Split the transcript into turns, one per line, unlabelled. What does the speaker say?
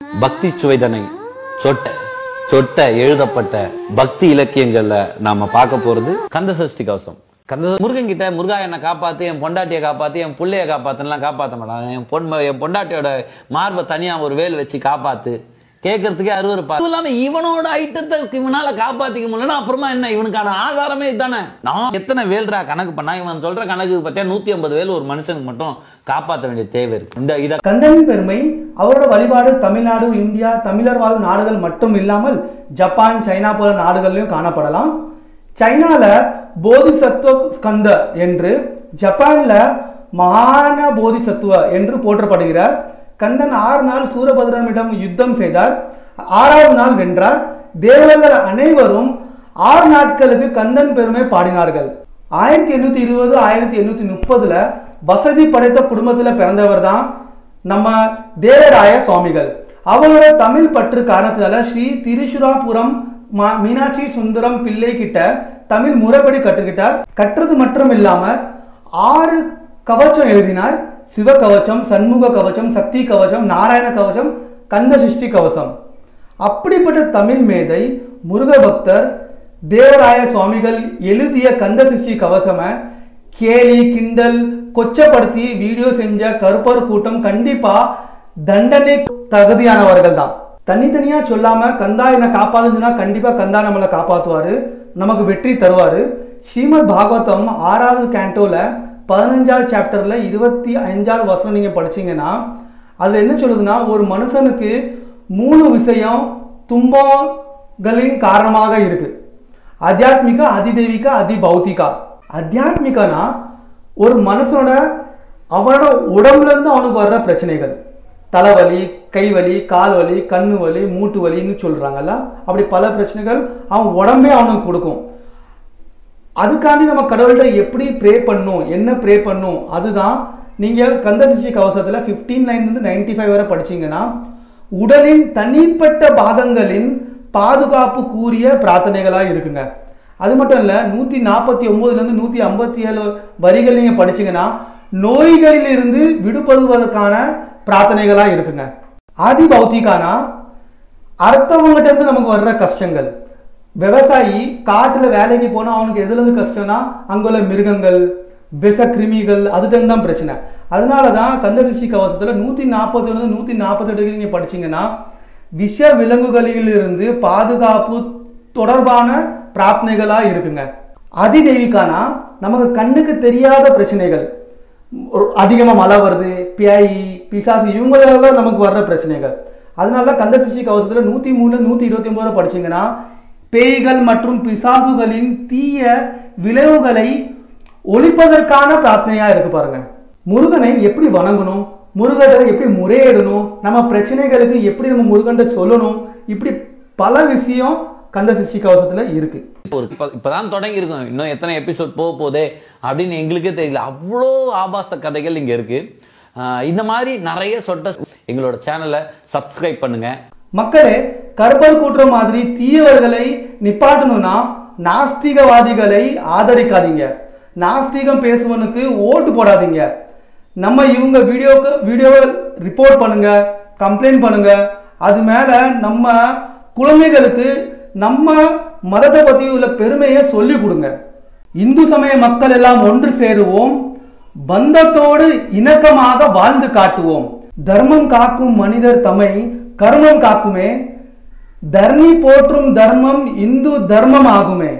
பக்தி சுவைதனை சொட்ட சொட்ட எழுதப்பட்ட பக்தி இலக்கியங்கள்ல நாம பார்க்க போறது கந்த சஷ்டி கவசம். கந்த முருகன் கிட்ட முருகா என்னை காப்பாத்து என் பொண்டாட்டியை காப்பாத்து என் பிள்ளைய காப்பாத்துலாம் காப்பாத்த மாட்டான். என் பொன் என் பொண்டாட்டியோட மார்பை தனியா ஒரு வேல் வச்சு காப்பாத்து. கேட்கறதுக்கே அருவருப்பா. அதுவும் இல்லாம இவனோட ஐட்டத்தை இவனால காப்பாத்திக்க முடியலன்னா அப்புறமா என்ன? இவனுக்கான ஆதாரமே இதுதானே நான் எத்தனை வேல்ரா கணக்கு பண்ணா இவன் சொல்ற கணக்கு பார்த்தா நூத்தி ஐம்பது வேல் ஒரு மனுஷனுக்கு மட்டும் காப்பாற்ற வேண்டிய தேவை இருக்கு. இந்த இதை
கந்தனின் பெருமை அவரோட வழிபாடு தமிழ்நாடு இந்தியா தமிழர் வாழும் நாடுகள் மட்டும் இல்லாமல் ஜப்பான் சைனா போல நாடுகள்லயும் காணப்படலாம். சைனால போதிசத்துவ ஸ்கந்த என்று ஜப்பான்ல மகான போதிசத்துவ என்று போற்றப்படுகிறார். கந்தன் ஆறு நாள் சூரபத்ரனிடம் யுத்தம் செய்தார். ஆறாவது நாள் வென்றார். தேவர்கள் அனைவரும் ஆறு நாட்களுக்கு கந்தன் பெருமை பாடினார்கள். ஆயிரத்தி எண்ணூத்தி இருபது ஆயிரத்தி எண்ணூத்தி முப்பதுல வசதி படைத்த குடும்பத்துல பிறந்தவர் தான் நம்ம தேவராய சுவாமிகள். அவரோட தமிழ் பற்று காரணத்தினால ஸ்ரீ திருசுராபுரம் மா- மீனாட்சி சுந்தரம் பிள்ளை கிட்ட தமிழ் முறைப்படி கற்றுக்கிட்டார். கற்றது மட்டும் இல்லாம ஆறு கவச்சம் எழுதினார். சிவ கவச்சம் சண்முக கவச்சம் சக்தி கவச்சம் நாராயண கவச்சம் கந்த சிருஷ்டி கவசம். அப்படிப்பட்ட தமிழ் மேதை முருக பக்தர் தேவராய சுவாமிகள் எழுதிய கந்த சிருஷ்டி கவசம கேலி கிண்டல் கொச்சப்படுத்தி வீடியோ செஞ்ச கருப்பர் கூட்டம் கண்டிப்பா தண்டனை தகுதியானவர்கள் தான். தனித்தனியா சொல்லாம கந்தா என்ன காப்பாதுன்னா கண்டிப்பா கந்தா நம்மளை காப்பாத்துவாரு நமக்கு வெற்றி தருவாரு. ஸ்ரீமத் பாகவதம் ஆறாவது கேண்டோல பதினஞ்சாவது சாப்டர்ல இருபத்தி அஞ்சாவது வசனம் நீங்கள் படிச்சீங்கன்னா அதில் என்ன சொல்லுதுன்னா ஒரு மனுஷனுக்கு மூணு விஷயம் துன்பங்களின் காரணமாக இருக்கு. அத்தியாத்மிகா அதிதெய்வீக அதிபௌத்திகா. அத்தியாத்மிகனா ஒரு மனுஷனோட அவனோட உடம்புல இருந்து அவனுக்கு வர்ற பிரச்சனைகள். தலைவலி கைவலி கால் வலி கண்ணு வலி மூட்டு வலின்னு சொல்கிறாங்கல்ல அப்படி பல பிரச்சனைகள் அவன் உடம்பே அவனுக்கு கொடுக்கும். அதுக்காண்டி நம்ம கடவுள்கிட்ட எப்படி ப்ரே பண்ணும் என்ன ப்ரே பண்ணும் அதுதான் நீங்கள் கந்தசிச்சி கவசத்தில் ஃபிஃப்டீன் நைன்லேருந்து நைன்டி ஃபைவ் வரை படிச்சீங்கன்னா உடலின் தனிப்பட்ட பாகங்களின் பாதுகாப்பு கூறிய பிரார்த்தனைகளாக இருக்குங்க. அது மட்டும் இல்லை நூற்றி நாற்பத்தி ஒம்போதுலேருந்து நூற்றி ஐம்பத்தி ஏழு வரிகள் நீங்கள் படிச்சீங்கன்னா நோய்களிலிருந்து விடுபடுவதற்கான பிரார்த்தனைகளாக இருக்குங்க. ஆதி பௌத்திகானா அடுத்தவங்ககிட்ட இருந்து நமக்கு வர்ற கஷ்டங்கள். விவசாயி காட்டில் வேலைக்கு போனால் அவனுக்கு எதுலேருந்து கஷ்டம்னா கஷ்டம்னா அங்குள்ள மிருகங்கள் விஷ கிருமிகள் அதுதான் தான் பிரச்சனை. அதனாலதான் கந்தசஷ்டி கவசத்தில் நூற்றி நாற்பத்தி ஒன்று நூற்றி நாற்பத்தி நீங்கள் படிச்சீங்கன்னா விஷ விலங்குகளிலிருந்து பாதுகாப்பு தொடர்பான பிரார்த்தனைகளாக இருக்குங்க. அதிதெய்விக்கானா நமக்கு கண்ணுக்கு தெரியாத பிரச்சனைகள். அதிகமாக மழை வருது பியாயி பிசாசு இவங்களால நமக்கு வர்ற பிரச்சனைகள். அதனால கந்த கவசத்தில் நூற்றி மூணு நூற்றி இருபத்தி ஒன்பது படிச்சிங்கன்னா பேய்கள் மற்றும் பிசாசுகளின் தீய விளைவுகளை ஒழிப்பதற்கான பிரார்த்தனையா இருக்கு பாருங்க. முருகனை எப்படி வணங்கணும்? முருகனை எப்படி முறையிடணும்? நம்ம பிரச்சனைகளுக்கு எப்படி நம்ம முருகன்ட்ட சொல்லணும்? இப்படி பல விஷயம் கந்த சஷ்டி கவசத்துல இருக்கு.
இப்பதான் தொடங்கி இருக்கோம் இன்னும் எத்தனை எபிசோட் போக போதே அப்படின்னு எங்களுக்கே தெரியல. அவ்வளோ ஆபாச கதைகள் இங்க இருக்கு. இந்த மாதிரி நிறைய சொட்ட எங்களோட சேனலை சப்ஸ்கிரைப் பண்ணுங்க.
மக்களே கருப்பர் கூட்டுற மாதிரி தீயவர்களை நிப்பாட்டணும்னா நாஸ்திகவாதிகளை ஆதரிக்காதீங்க. நாஸ்திகம் பேசுவனுக்கு ஓட்டு போடாதீங்க. நம்ம இவங்க வீடியோக்கு வீடியோவை ரிப்போர்ட் பண்ணுங்க கம்ப்ளைண்ட் பண்ணுங்க. அது மேலே நம்ம குழந்தைகளுக்கு நம்ம மதத்தை பற்றி உள்ள பெருமையை சொல்லி கொடுங்க. இந்து சமய மக்கள் எல்லாம் ஒன்று சேருவோம். பந்தத்தோடு இணக்கமாக வாழ்ந்து காட்டுவோம். தர்மம் காக்கும் மனிதர் தம்மை கர்மம் காக்குமே. தர்மி போற்றும் தர்மம் இந்து தர்மம் ஆகுமே